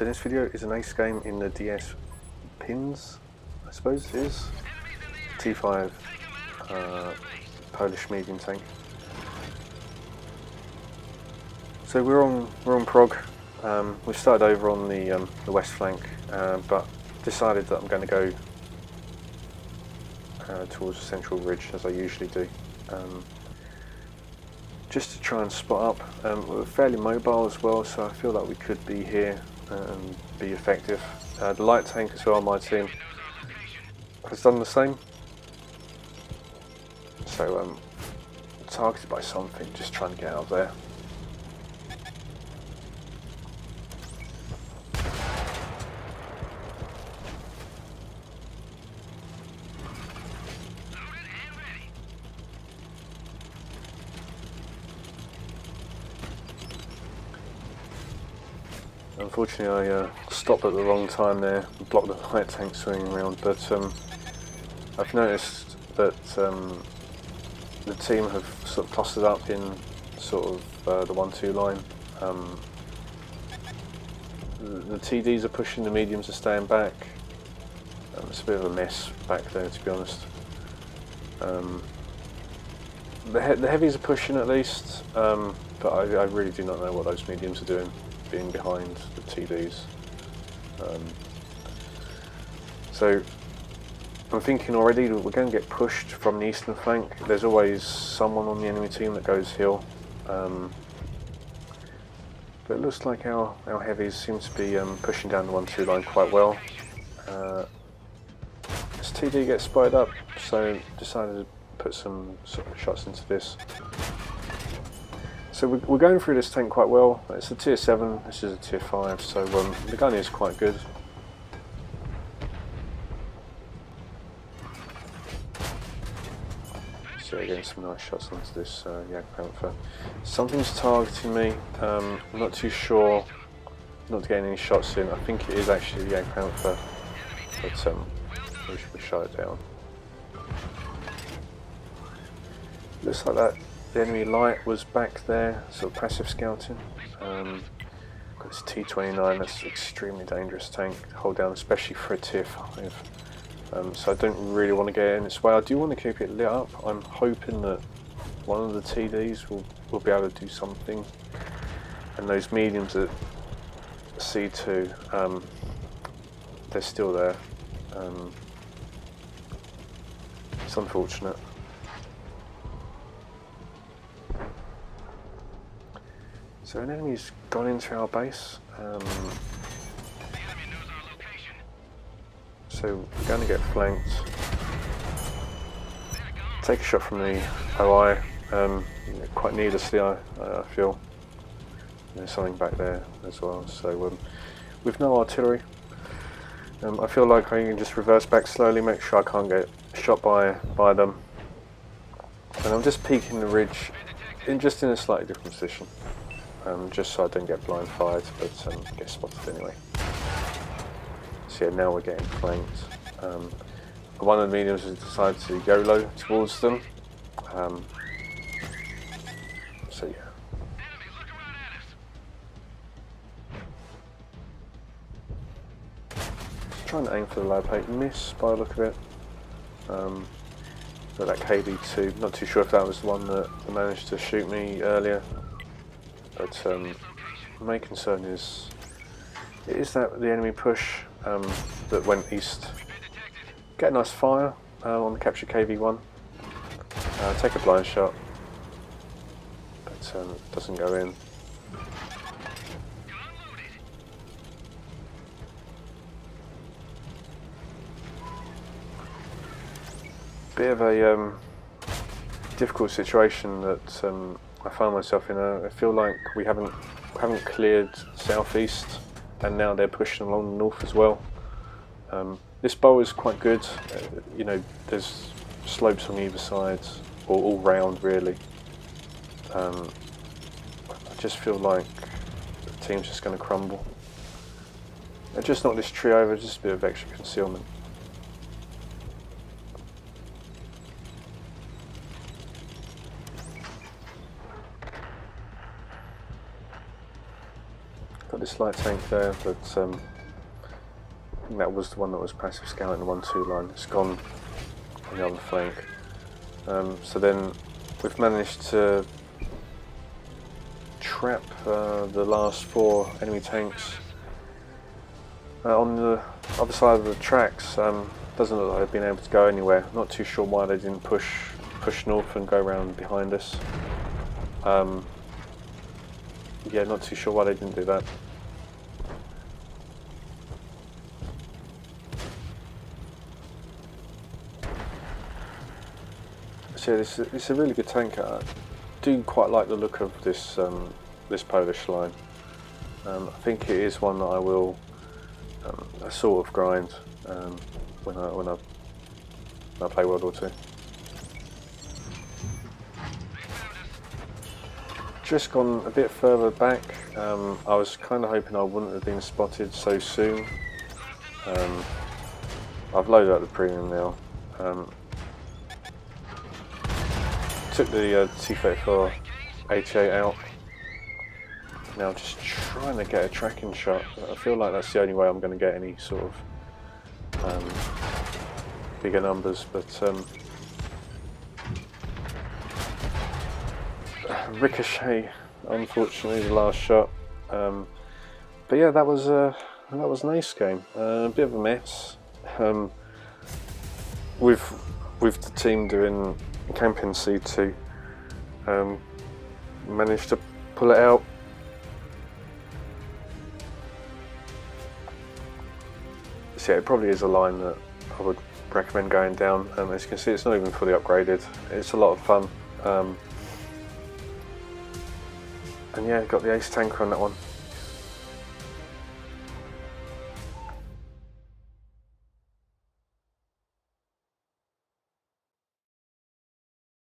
So this video is an ace game in the DS Pzinz, I suppose it is. T5 uh, Polish medium tank. So we're on we're on Prok. Um, we started over on the um, the west flank, uh, but decided that I'm going to go uh, towards the central ridge as I usually do. Um, just to try and spot up. Um, we're fairly mobile as well, so I feel like we could be here and be effective. Uh, the light tank as well, my team, has done the same. So um, targeted by something, just trying to get out of there. Unfortunately, I uh, stopped at the wrong time there, and blocked the light tank swinging around. But um, I've noticed that um, the team have sort of clustered up in sort of uh, the one-two line. Um, the, the TDs are pushing, the mediums are staying back. Um, it's a bit of a mess back there, to be honest. Um, the, he the heavies are pushing at least, um, but I, I really do not know what those mediums are doing being behind the TDs. Um, so I'm thinking already that we're going to get pushed from the eastern flank. There's always someone on the enemy team that goes hill. Um, but it looks like our, our heavies seem to be um, pushing down the 1-2 line quite well. Uh, this TD gets spotted up, so decided to put some sort of shots into this. So we're going through this tank quite well. It's a tier 7, this is a tier 5, so um, the gun is quite good. So we're getting some nice shots onto this uh, Jagdpanther. Something's targeting me, um, I'm not too sure, not getting any shots in. I think it is actually the Jagdpanther, but um, we should shut it down. Looks like that the enemy light was back there, so passive scouting. Um, got this T29, that's extremely dangerous tank to hold down, especially for a tier 5. Um, so I don't really want to get in this way. I do want to keep it lit up. I'm hoping that one of the TDs will, will be able to do something. And those mediums at C2, um, they're still there. Um, it's unfortunate. So an enemy's gone into our base. Um, so we're going to get flanked. Take a shot from the OI, um, quite needlessly I, I feel. There's something back there as well. So um, with no artillery, um, I feel like I can just reverse back slowly, make sure I can't get shot by, by them. And I'm just peeking the ridge in just in a slightly different position um, just so I don't get blind fired, but um, get spotted anyway. So yeah, now we're getting flanked. Um, one of the mediums has decided to go low towards them. Um, so yeah. Just trying to aim for the low plate, miss by the look of it. Um, but that KV2, not too sure if that was the one that managed to shoot me earlier. But um, my concern is, is that the enemy push um, that went east. Get a nice fire uh, on the capture KV1. Uh, take a blind shot, but um, it doesn't go in. Bit of a um, difficult situation that um, I find myself in a. I feel like we haven't haven't cleared southeast, and now they're pushing along north as well. Um, this bow is quite good. Uh, you know, there's slopes on either side, or all round really. Um, I just feel like the team's just going to crumble. And just not this tree over, just a bit of extra concealment. This light tank there, but um, that was the one that was passive scouting the 1-2 line. It's gone on the other flank. Um, so then we've managed to trap uh, the last four enemy tanks uh, on the other side of the tracks. Um, doesn't look like they've been able to go anywhere. Not too sure why they didn't push push north and go around behind us. Um, yeah, not too sure why they didn't do that. So this is a really good tank. I do quite like the look of this um, this Polish line. Um, I think it is one that I will um, a sort of grind um, when I when I when I play World War Two. Just gone a bit further back. Um, I was kind of hoping I wouldn't have been spotted so soon. Um, I've loaded up the premium now. Um, took the uh, T-34 88 out. Now just trying to get a tracking shot. I feel like that's the only way I'm going to get any sort of um, bigger numbers, but um, ricochet, unfortunately, the last shot. Um, but yeah, that was a that was a nice game. Uh, a bit of a mess. Um, with with the team doing camping C2, um, managed to pull it out. So yeah, it probably is a line that I would recommend going down. Um, as you can see, it's not even fully upgraded. It's a lot of fun. Um, and yeah, got the ace tanker on that one.